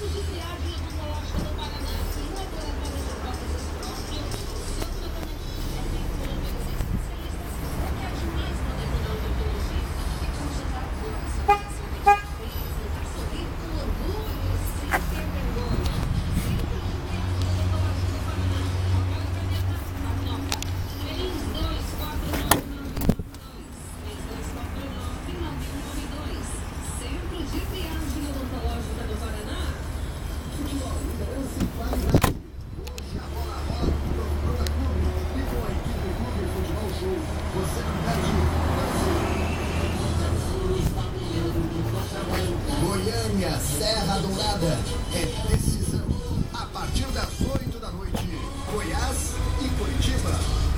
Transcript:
Bu bir yer diyordum. Goiânia, Serra Dourada, é decisão. A partir das 8 da noite, Goiás e Curitiba.